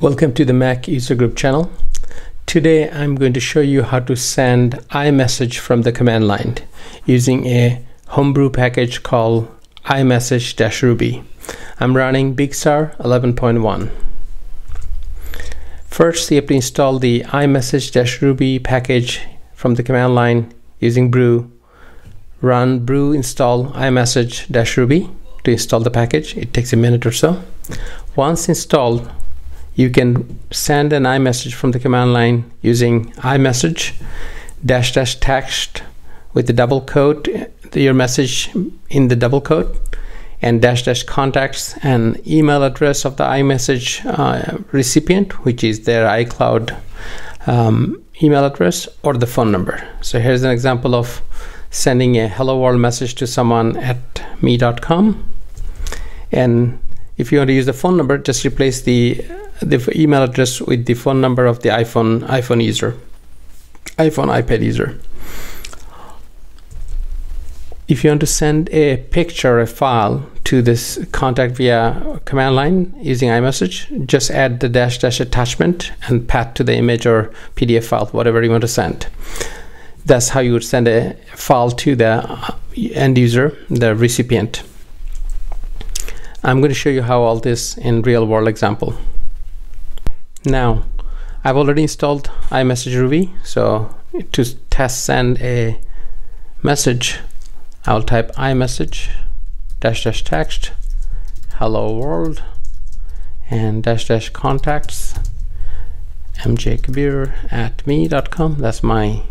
Welcome to the Mac User Group channel. Today I'm going to show you how to send iMessage from the command line using a homebrew package called iMessage-Ruby. I'm running Big Sur 11.1. First you have to install the iMessage-Ruby package from the command line using brew. Run brew install iMessage-Ruby to install the package. It takes a minute or so. Once installed, you can send an iMessage from the command line using iMessage dash dash text with the double quote your message in the double quote and dash dash contacts and email address of the iMessage uh, recipient, which is their iCloud um, email address or the phone number. So here's an example of sending a hello world message to someone at me.com. And if you want to use the phone number, just replace the the email address with the phone number of the iPhone iPhone user, iPhone iPad user. If you want to send a picture, a file to this contact via command line using iMessage, just add the dash dash attachment and path to the image or PDF file, whatever you want to send. That's how you would send a file to the uh, end user, the recipient. I'm going to show you how all this in real world example. Now, I've already installed iMessage Ruby, so to test send a message, I'll type iMessage dash dash text hello world and dash dash contacts mjkabir at me.com that's my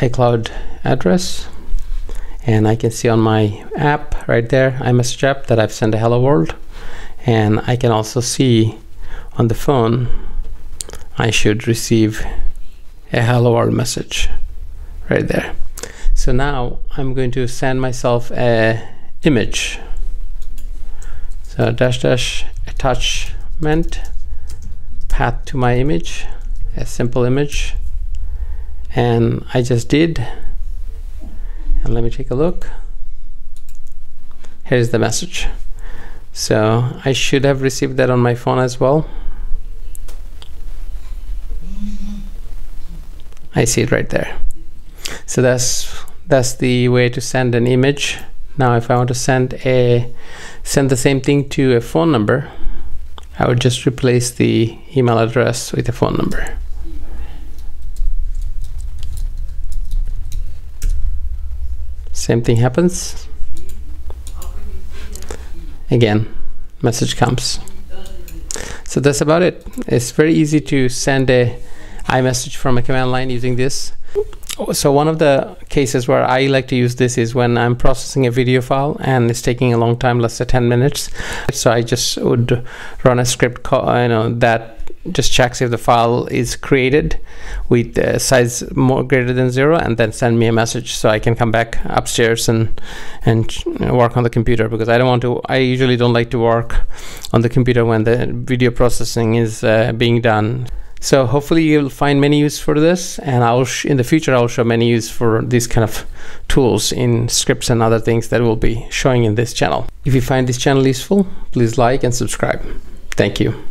iCloud address. And I can see on my app right there iMessage app that I've sent a hello world and I can also see on the phone I should receive a hello world message right there. So now I'm going to send myself a image. So dash dash attachment path to my image a simple image. And I just did. And let me take a look. Here's the message so I should have received that on my phone as well. I see it right there. So that's that's the way to send an image. Now if I want to send a send the same thing to a phone number I would just replace the email address with a phone number. Same thing happens again message comes. So that's about it. It's very easy to send a iMessage from a command line using this. So one of the cases where I like to use this is when I'm processing a video file and it's taking a long time, let's say 10 minutes. So I just would run a script, call, you know, that just checks if the file is created with the size more greater than zero and then send me a message so I can come back upstairs and and work on the computer because I don't want to I usually don't like to work on the computer when the video processing is uh, being done so hopefully you'll find many use for this and I'll in the future I'll show many use for these kind of tools in scripts and other things that we'll be showing in this channel. If you find this channel useful, please like and subscribe. Thank you.